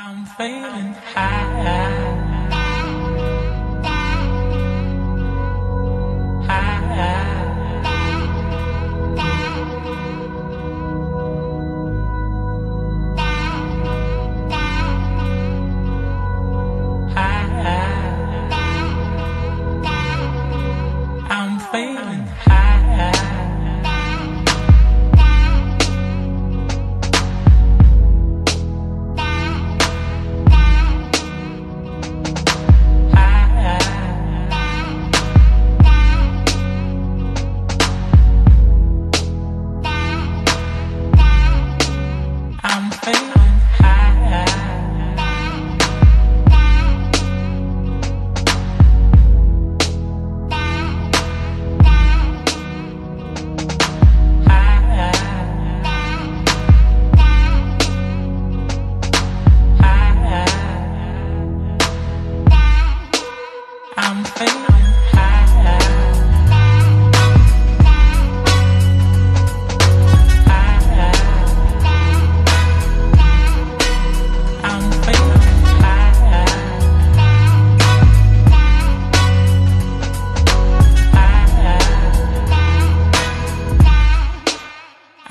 I'm feeling high.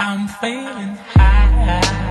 I'm feeling high.